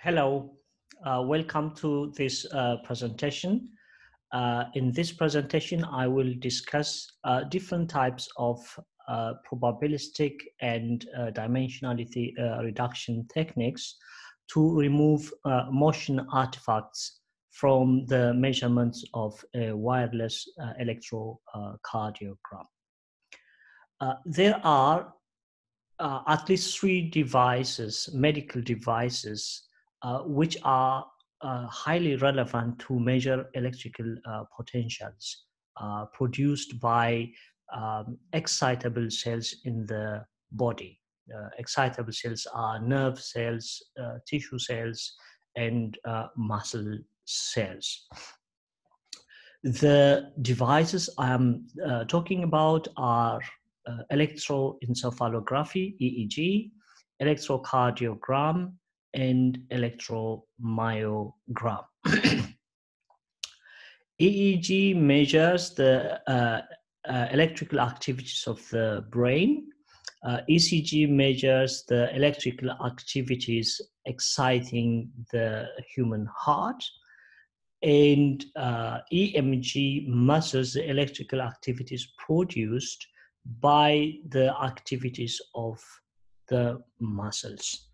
Hello, uh, welcome to this uh, presentation. Uh, in this presentation, I will discuss uh, different types of uh, probabilistic and uh, dimensionality reduction techniques to remove motion artifacts from the measurements of a wireless electrocardiogram. there are at least three devices, medical devices, uh, which are uh, highly relevant to measure electrical uh, potentials uh, produced by um, excitable cells in the body. Uh, excitable cells are nerve cells, tissue cells, and muscle cells. The devices I'm talking about are electroencephalography, EEG, electrocardiogram, and electromyogram. EEG measures the uh, uh, electrical activities of the brain. Uh, ECG measures the electrical activities exciting the human heart. And uh, EMG measures the electrical activities produced by the activities of the muscles.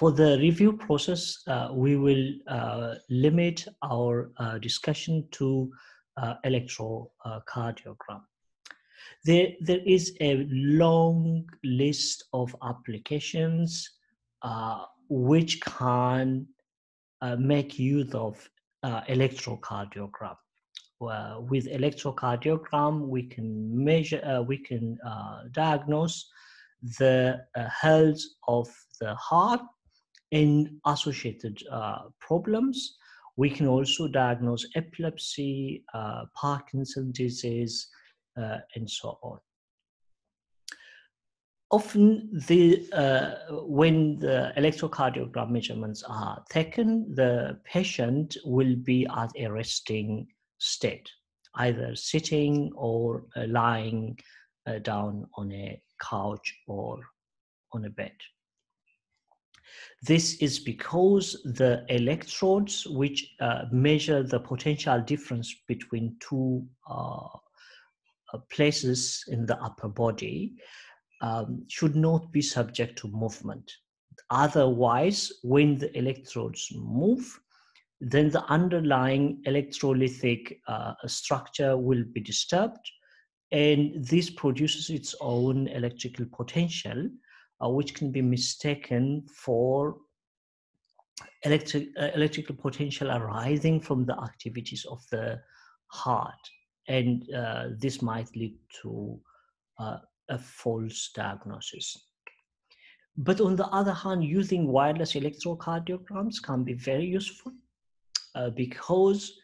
For the review process, uh, we will uh, limit our uh, discussion to uh, electrocardiogram. There, there is a long list of applications uh, which can uh, make use of electrocardiogram. With electrocardiogram, we can measure, we can diagnose the health of the heart in associated uh, problems. We can also diagnose epilepsy, uh, Parkinson's disease, uh, and so on. Often, the, uh, when the electrocardiogram measurements are taken, the patient will be at a resting state, either sitting or uh, lying uh, down on a couch or on a bed. This is because the electrodes, which uh, measure the potential difference between two uh, uh, places in the upper body, um, should not be subject to movement. Otherwise, when the electrodes move, then the underlying electrolytic uh, structure will be disturbed, and this produces its own electrical potential, which can be mistaken for electric, uh, electrical potential arising from the activities of the heart. And uh, this might lead to uh, a false diagnosis. But on the other hand, using wireless electrocardiograms can be very useful uh, because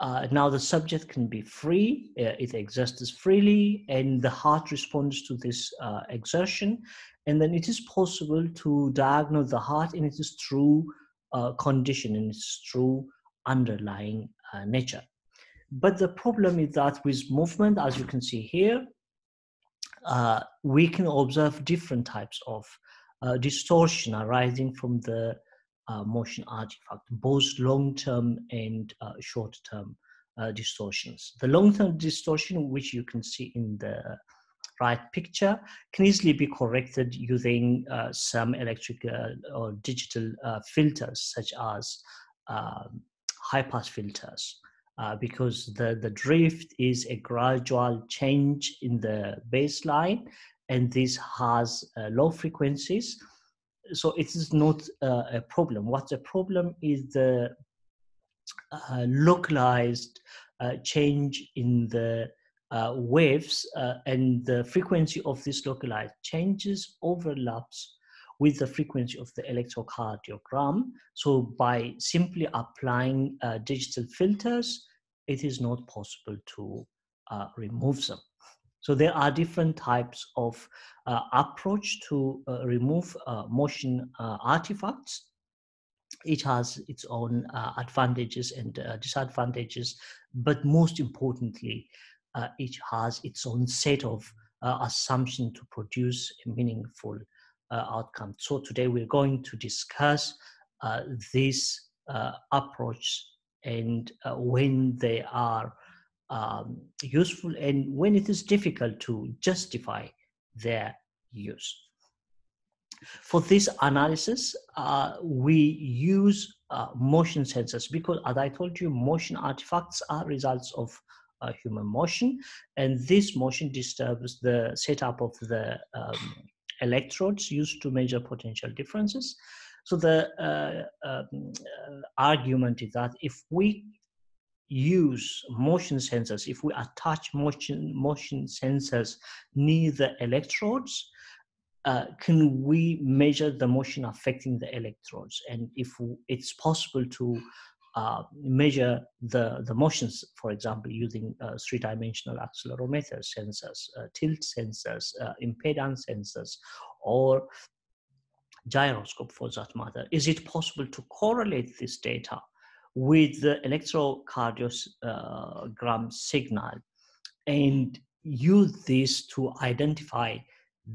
uh, now the subject can be free, uh, it exists freely, and the heart responds to this uh, exertion. And then it is possible to diagnose the heart in its true uh, condition, in its true underlying uh, nature. But the problem is that with movement, as you can see here, uh, we can observe different types of distortion arising from the motion artifact, both long-term and uh, short-term uh, distortions. The long-term distortion, which you can see in the right picture, can easily be corrected using uh, some electrical or digital uh, filters, such as um, high-pass filters. Uh, because the, the drift is a gradual change in the baseline and this has low frequencies so it is not uh, a problem. What's a problem is the uh, localized uh, change in the uh, waves uh, and the frequency of this localized changes overlaps with the frequency of the electrocardiogram. So by simply applying uh, digital filters, it is not possible to remove them. So there are different types of uh, approach to uh, remove uh, motion uh, artifacts. It has its own uh, advantages and uh, disadvantages, but most importantly, it has its own set of assumption to produce a meaningful outcome. So today we're going to discuss this approach and when they are um, useful and when it is difficult to justify their use. For this analysis, uh, we use uh, motion sensors because, as I told you, motion artifacts are results of uh, human motion, and this motion disturbs the setup of the um, electrodes used to measure potential differences. So the uh, um, uh, argument is that if we use motion sensors, if we attach motion motion sensors near the electrodes, uh, can we measure the motion affecting the electrodes? And if it's possible to uh, measure the, the motions, for example, using uh, three-dimensional accelerometer sensors, uh, tilt sensors, uh, impedance sensors, or gyroscope for that matter, is it possible to correlate this data with the electrocardiogram signal and use this to identify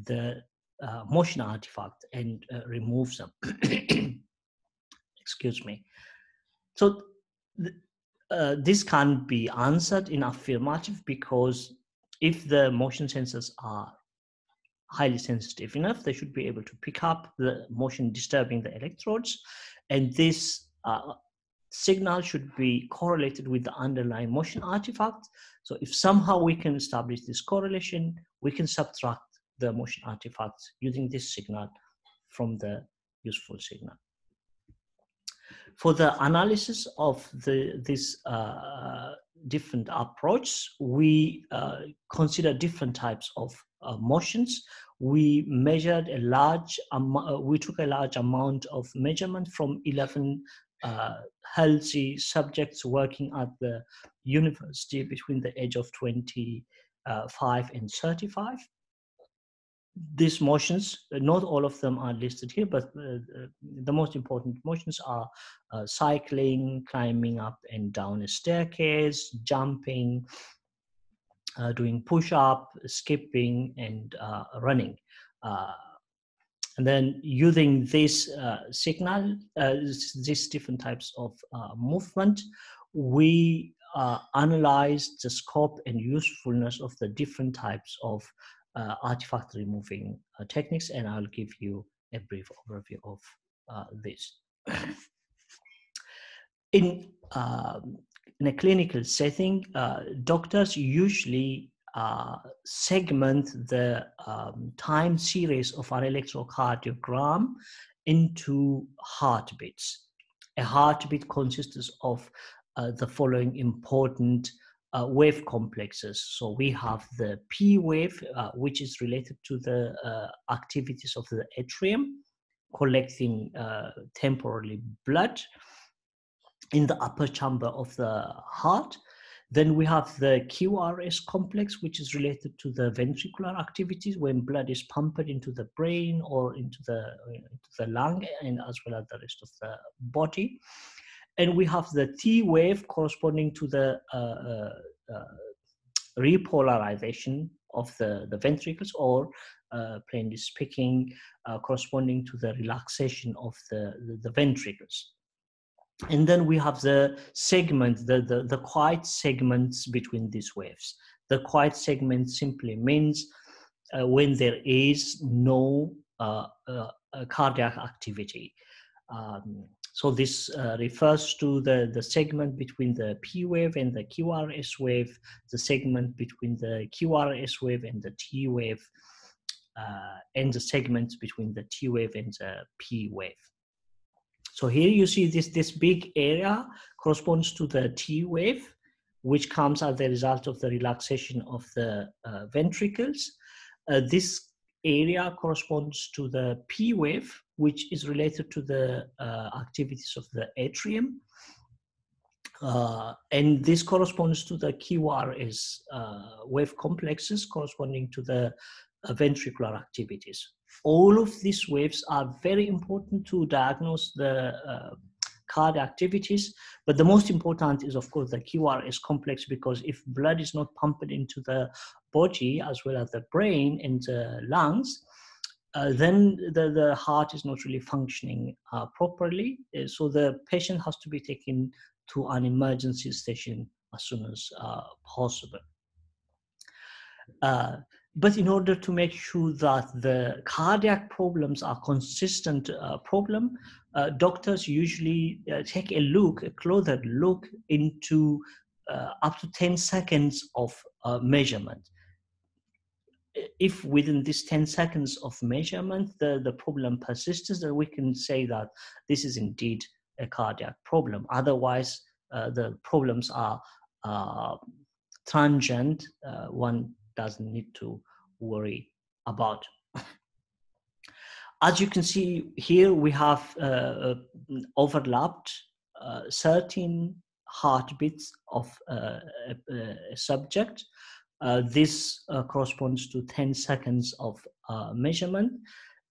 the uh, motion artifact and uh, remove them. Excuse me. So th uh, this can be answered in affirmative because if the motion sensors are highly sensitive enough, they should be able to pick up the motion disturbing the electrodes, and this uh, signal should be correlated with the underlying motion artifact. So if somehow we can establish this correlation, we can subtract the motion artifacts using this signal from the useful signal. For the analysis of the, this uh, different approach, we uh, consider different types of uh, motions. We measured a large, um, we took a large amount of measurement from 11 uh, healthy subjects working at the university between the age of 25 and 35 these motions, uh, not all of them are listed here, but uh, uh, the most important motions are uh, cycling, climbing up and down a staircase, jumping, uh, doing push-up, skipping, and uh, running. And then using this signal, these different types of movement, we analyze the scope and usefulness of the different types of uh, artifact removing uh, techniques, and I'll give you a brief overview of uh, this. in, um, in a clinical setting, uh, doctors usually uh, segment the um, time series of an electrocardiogram into heartbeats. A heartbeat consists of uh, the following important uh, wave complexes. So we have the P wave, uh, which is related to the uh, activities of the atrium, collecting uh, temporarily blood in the upper chamber of the heart. Then we have the QRS complex, which is related to the ventricular activities when blood is pumped into the brain or into the, into the lung and as well as the rest of the body and we have the T wave corresponding to the uh, uh, uh, repolarization of the, the ventricles or uh, plainly speaking, uh, corresponding to the relaxation of the, the, the, ventricles. And then we have the segment, the, the, the quiet segments between these waves. The quiet segment simply means uh, when there is no uh, cardiac activity. Um, so this uh, refers to the, the segment between the P wave and the QRS wave, the segment between the QRS wave and the T wave, uh, and the segment between the T wave and the P wave. So here you see this, this big area corresponds to the T wave, which comes as a result of the relaxation of the uh, ventricles. Uh, this area corresponds to the P wave, which is related to the uh, activities of the atrium. Uh, and this corresponds to the QRS uh, wave complexes corresponding to the ventricular activities. All of these waves are very important to diagnose the uh, activities. But the most important is, of course, the QRS complex because if blood is not pumped into the body as well as the brain and the lungs, uh, then the, the heart is not really functioning uh, properly. Uh, so the patient has to be taken to an emergency station as soon as uh, possible. Uh, but in order to make sure that the cardiac problems are consistent uh, problem, doctors usually take a look, a closer look into up to 10 seconds of measurement if within this 10 seconds of measurement the, the problem persists, then we can say that this is indeed a cardiac problem. Otherwise, uh, the problems are uh, transient, uh, one doesn't need to worry about. As you can see here, we have uh, uh, overlapped uh, 13 heartbeats of a, a subject uh, this uh, corresponds to 10 seconds of uh, measurement.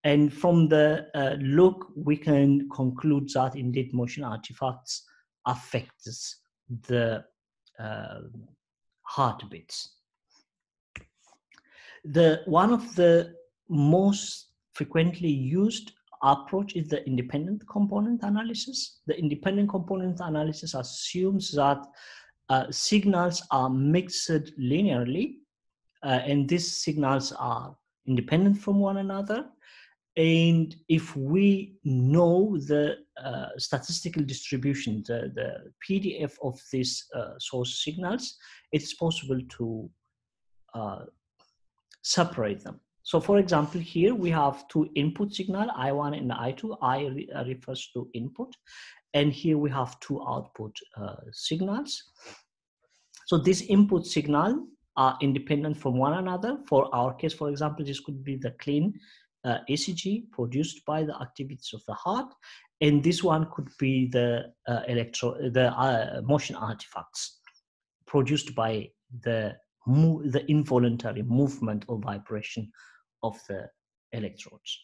And from the uh, look, we can conclude that indeed motion artifacts affects the uh, heartbeats. The, one of the most frequently used approach is the independent component analysis. The independent component analysis assumes that uh, signals are mixed linearly, uh, and these signals are independent from one another. And if we know the uh, statistical distribution, the, the PDF of these uh, source signals, it's possible to uh, separate them. So for example, here we have two input signal, I1 and I2. I re refers to input, and here we have two output uh, signals. So these input signal are independent from one another. For our case, for example, this could be the clean uh, ECG produced by the activities of the heart, and this one could be the uh, electro the uh, motion artifacts produced by the the involuntary movement or vibration of the electrodes.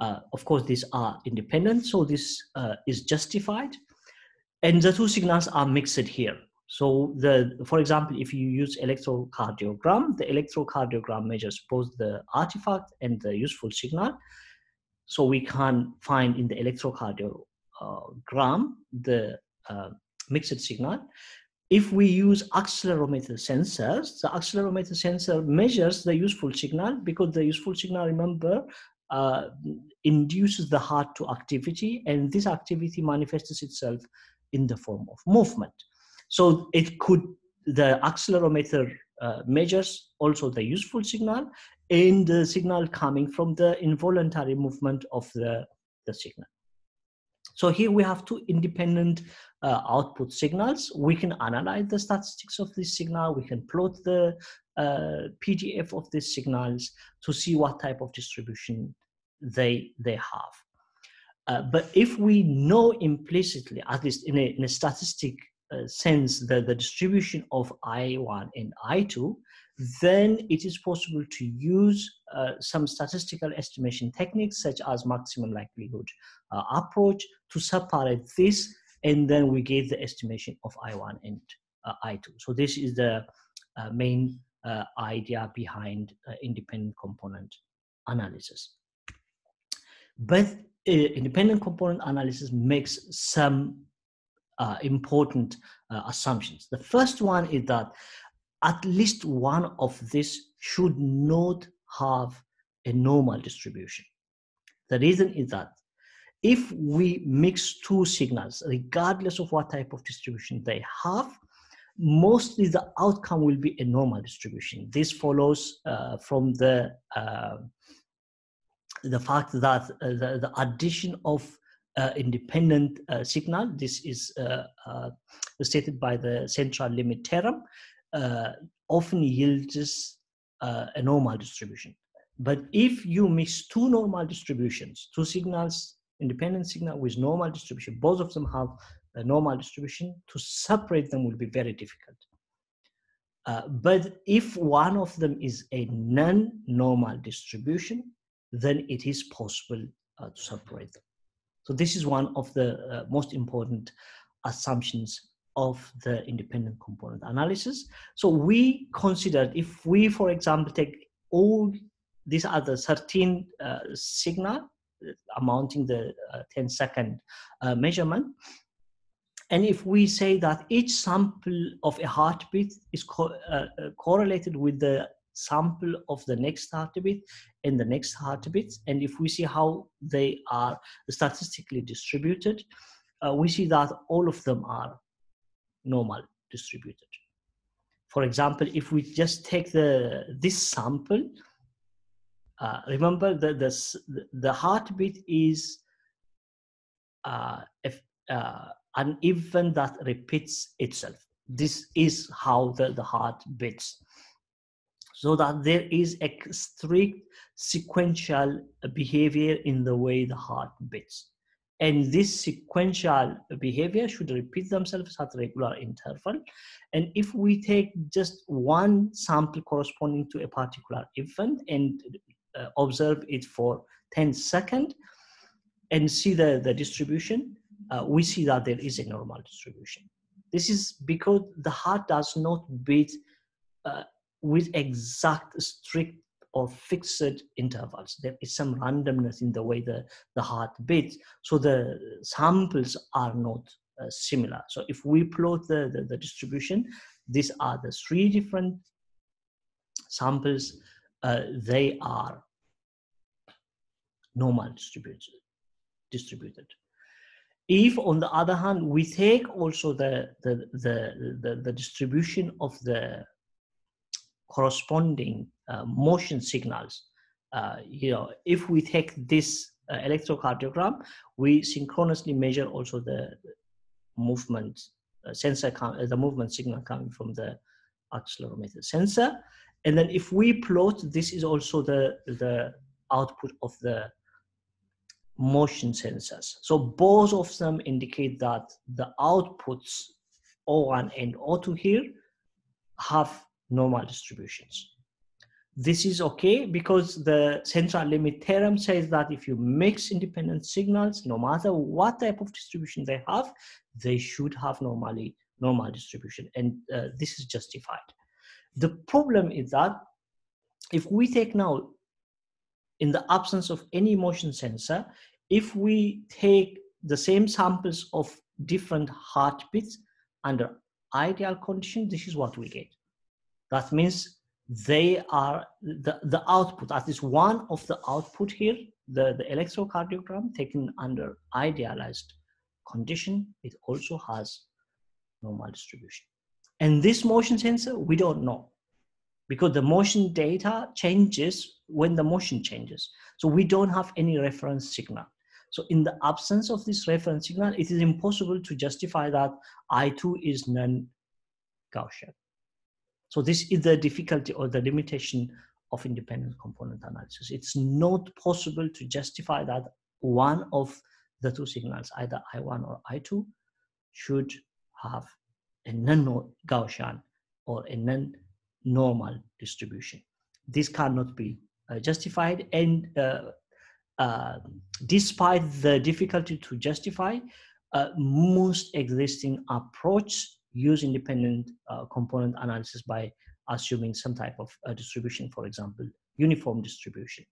Uh, of course, these are independent, so this uh, is justified. And the two signals are mixed here. So the, for example, if you use electrocardiogram, the electrocardiogram measures both the artifact and the useful signal. So we can find in the electrocardiogram the uh, mixed signal. If we use accelerometer sensors, the accelerometer sensor measures the useful signal because the useful signal, remember, uh, induces the heart to activity and this activity manifests itself in the form of movement. So it could, the accelerometer uh, measures also the useful signal and the signal coming from the involuntary movement of the, the signal. So here we have two independent uh, output signals. We can analyze the statistics of this signal. We can plot the uh, PDF of these signals to see what type of distribution they, they have. Uh, but if we know implicitly, at least in a, in a statistic uh, sense the, the distribution of I1 and I2, then it is possible to use uh, some statistical estimation techniques such as maximum likelihood uh, approach to separate this and then we get the estimation of I1 and uh, I2. So this is the uh, main uh, idea behind independent component analysis. But independent component analysis makes some uh, important uh, assumptions. The first one is that at least one of these should not have a normal distribution. The reason is that if we mix two signals, regardless of what type of distribution they have, mostly the outcome will be a normal distribution. This follows uh, from the uh, the fact that uh, the, the addition of uh, independent uh, signal. This is uh, stated by the central limit theorem. Often yields a normal distribution. But if you mix two normal distributions, two signals, independent signal with normal distribution, both of them have a normal distribution, to separate them will be very difficult. but if one of them is a non-normal distribution, then it is possible to separate them. So this is one of the uh, most important assumptions of the independent component analysis. So we considered if we, for example, take all these the 13 uh, signal amounting the uh, 10 second uh, measurement. And if we say that each sample of a heartbeat is co- uh, uh, correlated with the sample of the next heartbeat and the next heartbeat, and if we see how they are statistically distributed, uh, we see that all of them are normal distributed. For example, if we just take the this sample uh, remember that the, the heartbeat is uh, if, uh, an event that repeats itself. This is how the, the heart beats. So that there is a strict sequential behavior in the way the heart beats. And this sequential behavior should repeat themselves at regular interval. And if we take just one sample corresponding to a particular event and uh, observe it for 10 seconds and see the, the distribution, uh, we see that there is a normal distribution. This is because the heart does not beat uh, with exact, strict, or fixed intervals. There is some randomness in the way the, the heart beats. So the samples are not uh, similar. So if we plot the, the, the, distribution, these are the three different samples uh, they are normal distributed. distributed. If, on the other hand, we take also the, the, the, the, the distribution of the corresponding uh, motion signals, uh, you know, if we take this uh, electrocardiogram, we synchronously measure also the movement uh, sensor, uh, the movement signal coming from the accelerometer sensor. And then if we plot, this is also the, the output of the motion sensors. So both of them indicate that the outputs O1 and O2 here have normal distributions. This is okay because the central limit theorem says that if you mix independent signals, no matter what type of distribution they have, they should have normally normal distribution. And uh, this is justified. The problem is that if we take now in the absence of any motion sensor, if we take the same samples of different heartbeats under ideal condition, this is what we get. That means they are the, the output, at least one of the output here, the, the electrocardiogram taken under idealized condition, it also has normal distribution. And this motion sensor, we don't know because the motion data changes when the motion changes. So we don't have any reference signal. So in the absence of this reference signal, it is impossible to justify that I2 is non-Gaussian. So this is the difficulty or the limitation of independent component analysis. It's not possible to justify that one of the two signals, either I1 or I2, should have a non-Gaussian or a non-normal distribution. This cannot be uh, justified and uh, uh, despite the difficulty to justify, uh, most existing approach use independent uh, component analysis by assuming some type of distribution, for example, uniform distribution.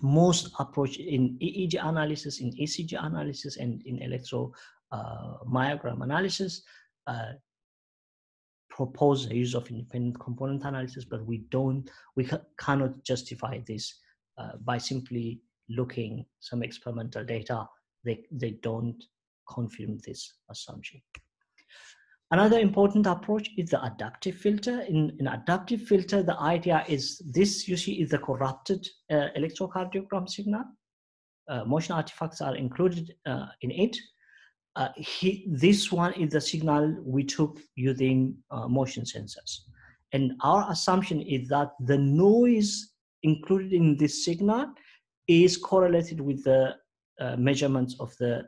Most approach in EEG analysis, in ECG analysis, and in electromyogram analysis propose the use of independent component analysis, but we don't, we ca cannot justify this uh, by simply looking some experimental data, they, they don't confirm this assumption. Another important approach is the adaptive filter. In an adaptive filter, the idea is this you see is the corrupted uh, electrocardiogram signal. Uh, motion artifacts are included uh, in it. Uh, he, this one is the signal we took using uh, motion sensors. And our assumption is that the noise included in this signal is correlated with the uh, measurements of the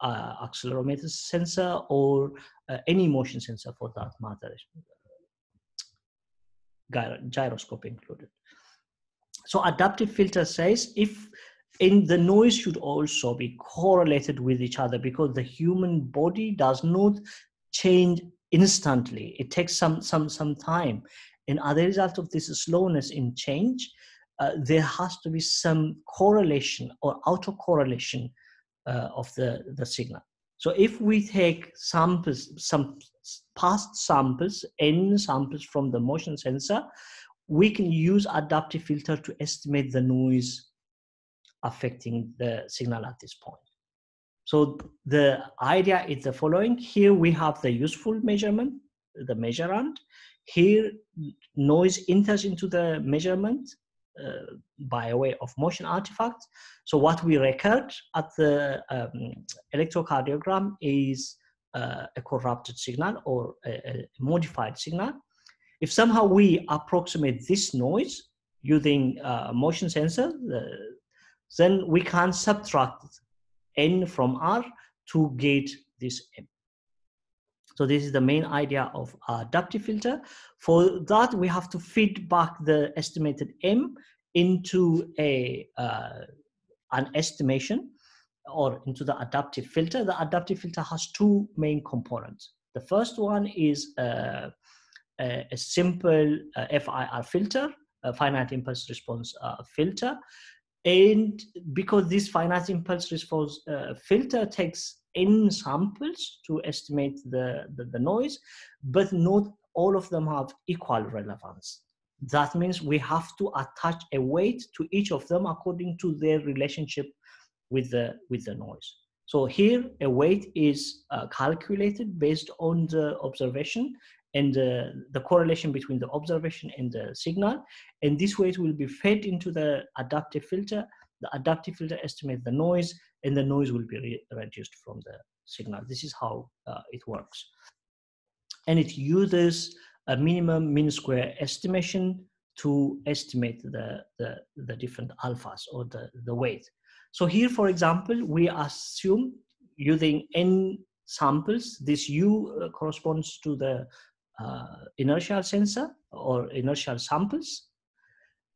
uh, accelerometer sensor or uh, any motion sensor for that matter, Gyro gyroscope included. So adaptive filter says if in the noise should also be correlated with each other because the human body does not change instantly. It takes some some some time. And as a result of this slowness in change, uh, there has to be some correlation or autocorrelation uh, of the, the signal. So if we take samples, some past samples, n samples from the motion sensor, we can use adaptive filter to estimate the noise affecting the signal at this point. So the idea is the following. Here we have the useful measurement, the measurand. Here noise enters into the measurement uh, by way of motion artifacts. So what we record at the um, electrocardiogram is uh, a corrupted signal or a, a, modified signal. If somehow we approximate this noise using uh, motion sensor, then we can subtract n from r to get this m. So this is the main idea of adaptive filter. For that, we have to feed back the estimated M into a uh, an estimation or into the adaptive filter. The adaptive filter has two main components. The first one is a, a, simple uh, FIR filter, a finite impulse response uh, filter. And because this finite impulse response uh, filter takes n samples to estimate the, the, the noise, but not all of them have equal relevance. That means we have to attach a weight to each of them according to their relationship with the, with the noise. So here a weight is uh, calculated based on the observation and uh, the correlation between the observation and the signal. And this weight will be fed into the adaptive filter. The adaptive filter estimates the noise and the noise will be re reduced from the signal. This is how uh, it works. And it uses a minimum mean square estimation to estimate the, the, the different alphas or the, the weight. So here, for example, we assume using n samples, this u uh, corresponds to the inertial sensor or inertial samples,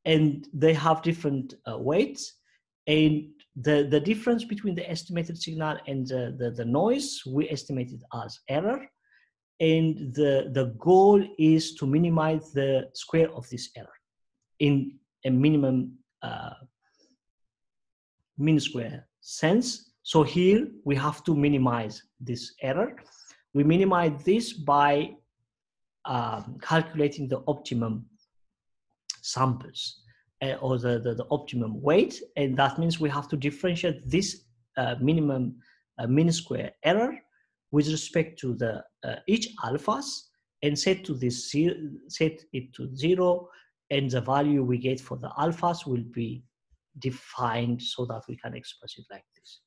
and they have different uh, weights. And the, the difference between the estimated signal and the, the, the noise, we estimate it as error and the, the goal is to minimize the square of this error in a minimum uh, mean square sense. So here we have to minimize this error. We minimize this by um, calculating the optimum samples uh, or the, the, the, optimum weight. And that means we have to differentiate this uh, minimum uh, mean square error with respect to the uh, each alphas and set to this set it to zero and the value we get for the alphas will be defined so that we can express it like this.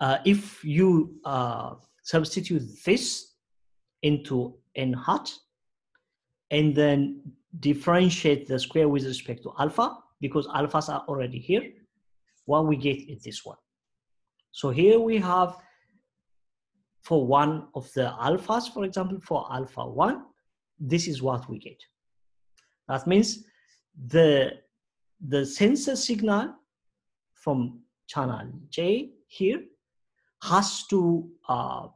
Uh, if you uh, substitute this into n hat and then differentiate the square with respect to alpha because alphas are already here, what we get is this one. So here we have for one of the alphas, for example, for alpha 1, this is what we get. That means the, the sensor signal from channel J here has to uh,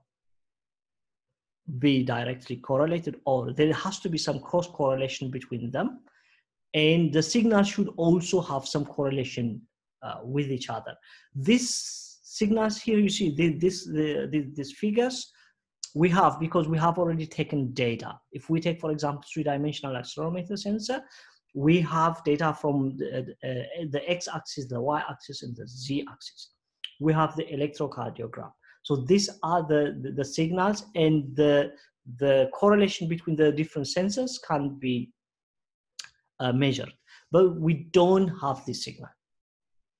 be directly correlated or there has to be some cross correlation between them. And the signal should also have some correlation uh, with each other. This signals here you see this, this, these figures we have because we have already taken data if we take for example three-dimensional accelerometer sensor we have data from the, uh, the x-axis the y-axis and the z-axis we have the electrocardiogram so these are the, the, the signals and the the correlation between the different sensors can be uh, measured. But we don't have this signal.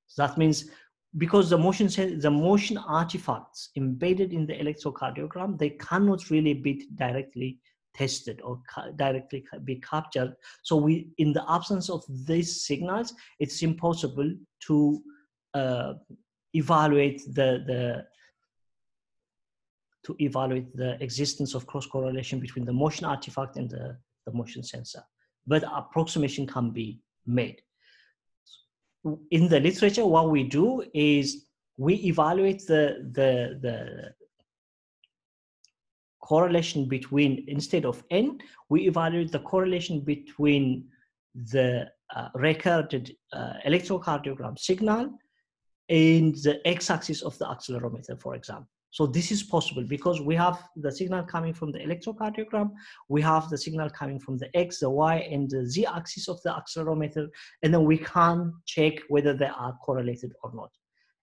So that means because the motion the motion artifacts embedded in the electrocardiogram they cannot really be directly tested or directly be captured. So we in the absence of these signals it's impossible to uh, evaluate the the to evaluate the existence of cross correlation between the motion artifact and the, the motion sensor but approximation can be made in the literature, what we do is we evaluate the, the, the correlation between, instead of n, we evaluate the correlation between the uh, recorded uh, electrocardiogram signal and the x-axis of the accelerometer, for example. So this is possible because we have the signal coming from the electrocardiogram, we have the signal coming from the X, the Y, and the Z axis of the accelerometer, and then we can check whether they are correlated or not.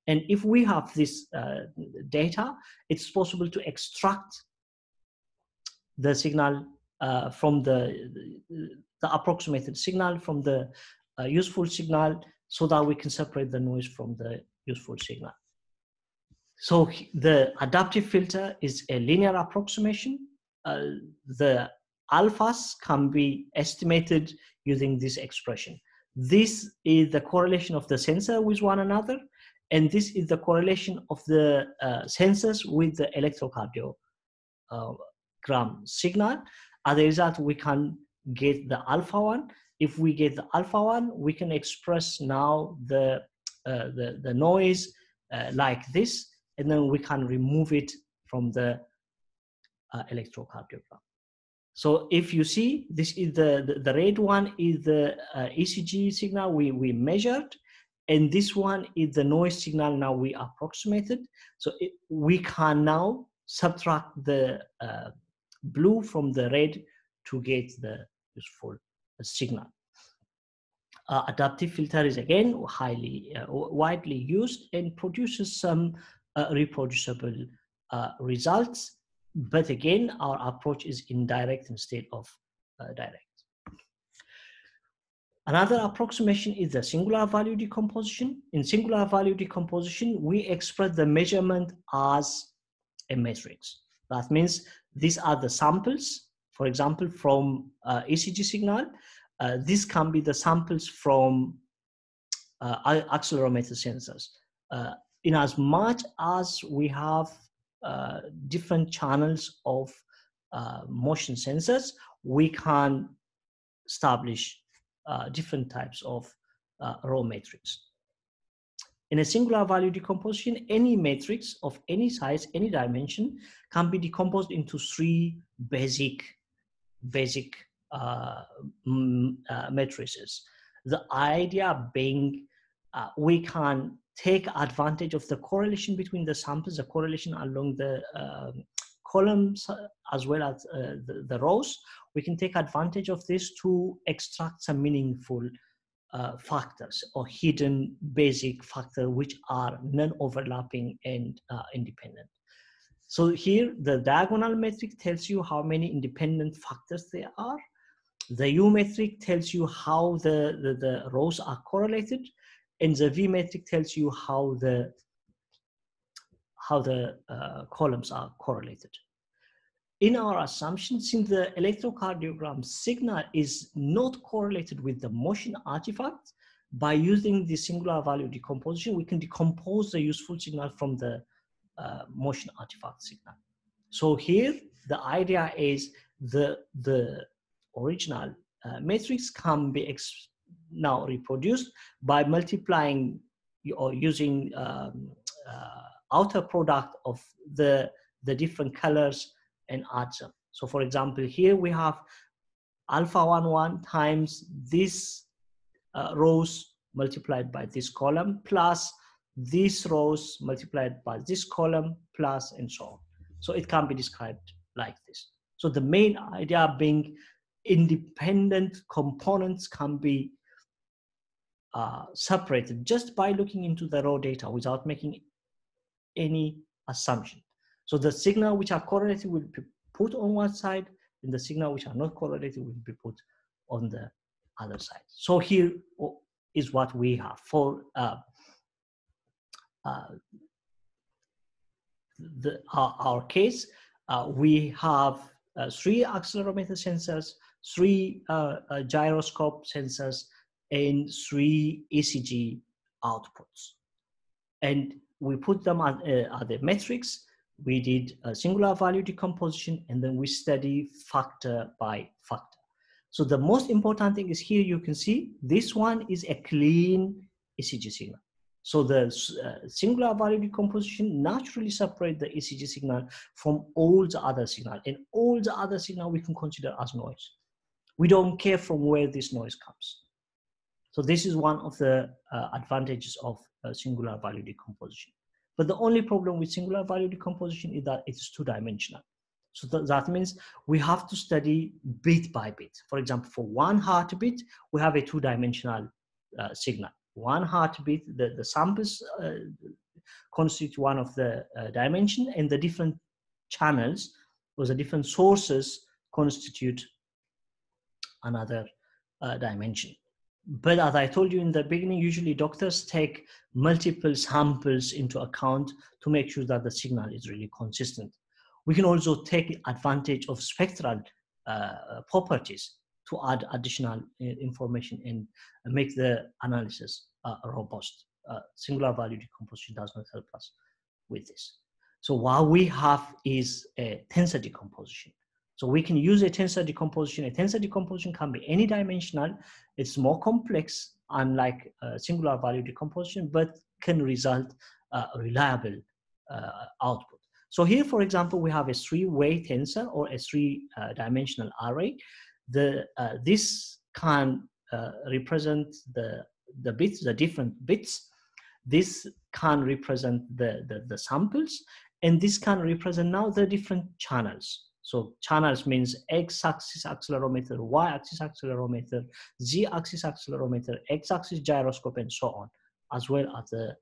And if we have this uh, data, it's possible to extract the signal uh, from the, the approximated signal from the uh, useful signal so that we can separate the noise from the useful signal. So the adaptive filter is a linear approximation. Uh, the alphas can be estimated using this expression. This is the correlation of the sensor with one another, and this is the correlation of the uh, sensors with the electrocardiogram uh, signal. As a result, we can get the alpha one. If we get the alpha one, we can express now the uh, the, the noise uh, like this and then we can remove it from the uh, electrocardiogram. So if you see, this is the, the, the red one is the uh, ECG signal we, we measured, and this one is the noise signal now we approximated. So it, we can now subtract the uh, blue from the red to get the useful signal. Uh, adaptive filter is again highly uh, widely used and produces some uh, reproducible uh, results. But again, our approach is indirect instead of uh, direct. Another approximation is the singular value decomposition. In singular value decomposition, we express the measurement as a matrix. That means these are the samples, for example, from uh, ECG signal. Uh, this can be the samples from uh, accelerometer sensors. Uh, in as much as we have uh, different channels of uh, motion sensors, we can establish uh, different types of uh, raw matrix. In a singular value decomposition, any matrix of any size, any dimension can be decomposed into three basic, basic uh, uh, matrices. The idea being we can take advantage of the correlation between the samples, the correlation along the um, columns as well as uh, the, the, rows. We can take advantage of this to extract some meaningful uh, factors or hidden basic factors which are non-overlapping and uh, independent. So here the diagonal metric tells you how many independent factors there are. The U metric tells you how the, the, the rows are correlated and the V metric tells you how the how the uh, columns are correlated. In our assumption, since the electrocardiogram signal is not correlated with the motion artifact, by using the singular value decomposition, we can decompose the useful signal from the uh, motion artifact signal. So here, the idea is the, the original uh, matrix can be now reproduced by multiplying or using um, uh, outer product of the, the different colors and add them. So for example, here we have alpha 1 1 times this uh, rows multiplied by this column plus these rows multiplied by this column plus and so on. So it can be described like this. So the main idea being independent components can be uh, separated just by looking into the raw data without making any assumption. So the signal which are correlated will be put on one side and the signal which are not correlated will be put on the other side. So here is what we have for uh, uh, the, our, our case. Uh, we have uh, three accelerometer sensors, three uh, gyroscope sensors, and three ECG outputs. And we put them at, uh, at the metrics. We did a singular value decomposition, and then we study factor by factor. So the most important thing is here you can see this one is a clean ECG signal. So the uh, singular value decomposition naturally separate the ECG signal from all the other signal and all the other signal we can consider as noise. We don't care from where this noise comes. So this is one of the uh, advantages of uh, singular value decomposition. But the only problem with singular value decomposition is that it's two-dimensional. So th that means we have to study bit by bit. For example, for one heartbeat, we have a two-dimensional uh, signal. One heartbeat, the, the samples uh, constitute one of the uh, dimension and the different channels or the different sources constitute another uh, dimension. But as I told you in the beginning, usually doctors take multiple samples into account to make sure that the signal is really consistent. We can also take advantage of spectral uh, properties to add additional uh, information and make the analysis uh, robust. Uh, singular value decomposition does not help us with this. So what we have is a tensor decomposition. So we can use a tensor decomposition. A tensor decomposition can be any dimensional. It's more complex, unlike singular value decomposition, but can result uh, reliable uh, output. So here, for example, we have a three-way tensor or a three-dimensional uh, array. The, uh, this can represent the, the bits, the different bits. This can represent the, the, the samples, and this can represent now the different channels. So channels means x-axis accelerometer, y-axis accelerometer, z-axis accelerometer, x-axis gyroscope, and so on, as well as the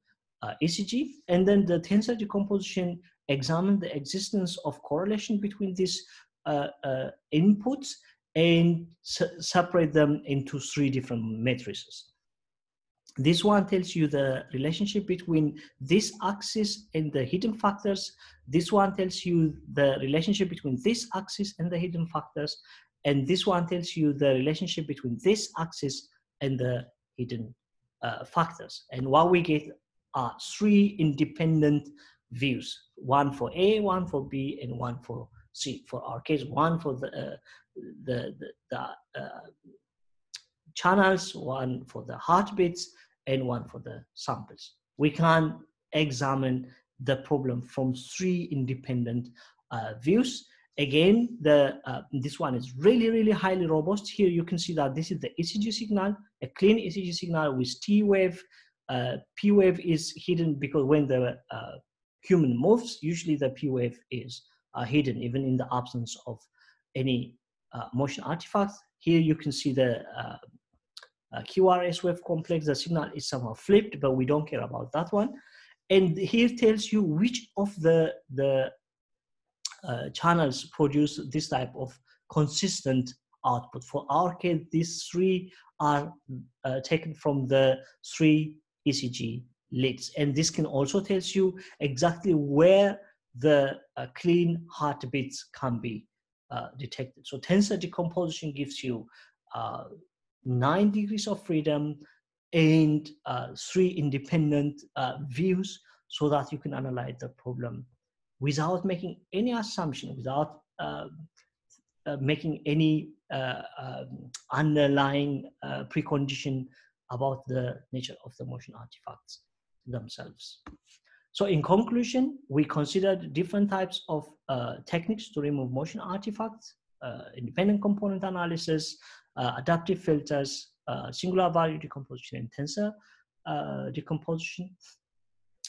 uh, ECG. And then the tensor decomposition examine the existence of correlation between these uh, uh, inputs and separate them into three different matrices. This one tells you the relationship between this axis and the hidden factors. This one tells you the relationship between this axis and the hidden factors. And this one tells you the relationship between this axis and the hidden uh, factors. And what we get are three independent views, one for A, one for B, and one for C. For our case, one for the, uh, the, the, the uh, channels, one for the heartbeats, and one for the samples. We can examine the problem from three independent uh, views. Again, the, uh, this one is really, really highly robust. Here you can see that this is the ECG signal, a clean ECG signal with T wave. Uh, P wave is hidden because when the uh, human moves, usually the P wave is uh, hidden even in the absence of any uh, motion artifacts. Here you can see the QRS wave complex, the signal is somehow flipped, but we don't care about that one. And here tells you which of the, the uh, channels produce this type of consistent output. For our case, these three are uh, taken from the three ECG leads. And this can also tells you exactly where the uh, clean heartbeats can be uh, detected. So tensor decomposition gives you uh, nine degrees of freedom and uh, three independent uh, views so that you can analyze the problem without making any assumption, without uh, uh making any uh, um, underlying uh, precondition about the nature of the motion artifacts themselves. So in conclusion, we considered different types of techniques to remove motion artifacts, independent component analysis, uh, adaptive filters, uh, singular value decomposition, and tensor uh, decomposition.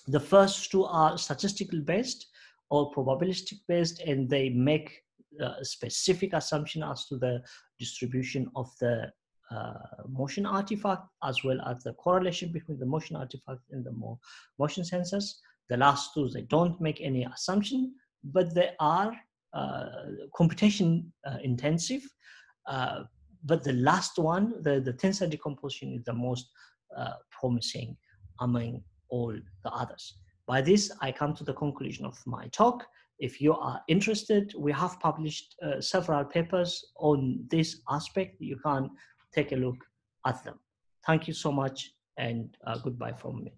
The first two are statistical based or probabilistic based, and they make a specific assumption as to the distribution of the uh, motion artifact as well as the correlation between the motion artifact and the mo motion sensors. The last two, they don't make any assumption, but they are uh, computation uh, intensive but the last one, the, the tensor decomposition is the most uh, promising among all the others. By this, I come to the conclusion of my talk. If you are interested, we have published uh, several papers on this aspect. You can take a look at them. Thank you so much and uh, goodbye from me.